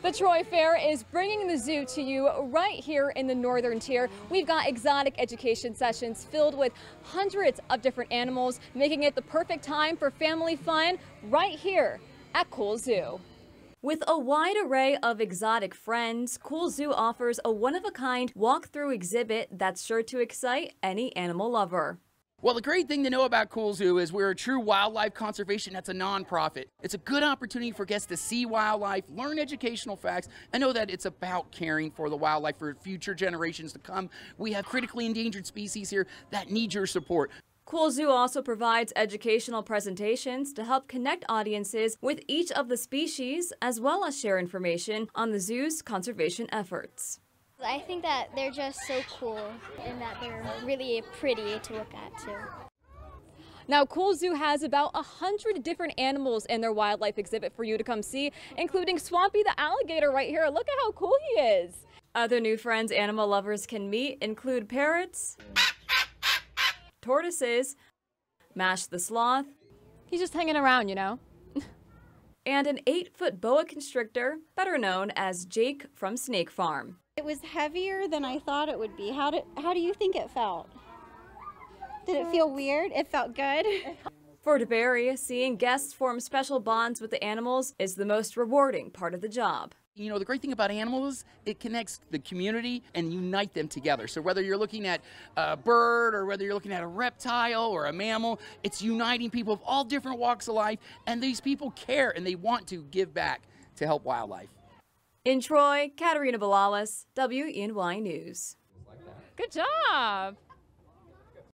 The Troy Fair is bringing the zoo to you right here in the northern tier. We've got exotic education sessions filled with hundreds of different animals, making it the perfect time for family fun right here at Cool Zoo. With a wide array of exotic friends, Cool Zoo offers a one-of-a-kind walk-through exhibit that's sure to excite any animal lover. Well, the great thing to know about Cool Zoo is we're a true wildlife conservation that's a nonprofit. It's a good opportunity for guests to see wildlife, learn educational facts, and know that it's about caring for the wildlife for future generations to come. We have critically endangered species here that need your support. Cool Zoo also provides educational presentations to help connect audiences with each of the species, as well as share information on the zoo's conservation efforts. I think that they're just so cool and that they're really pretty to look at too. Now, Cool Zoo has about a hundred different animals in their wildlife exhibit for you to come see, including Swampy the alligator right here. Look at how cool he is. Other new friends animal lovers can meet include parrots, tortoises, Mash the sloth. He's just hanging around, you know. and an eight-foot boa constrictor, better known as Jake from Snake Farm. It was heavier than I thought it would be. How did how do you think it felt? Did it feel weird? It felt good. For DeBerry, seeing guests form special bonds with the animals is the most rewarding part of the job. You know, the great thing about animals, it connects the community and unite them together. So whether you're looking at a bird or whether you're looking at a reptile or a mammal, it's uniting people of all different walks of life. And these people care and they want to give back to help wildlife. In Troy, Katerina Belales, WENY News. Good job.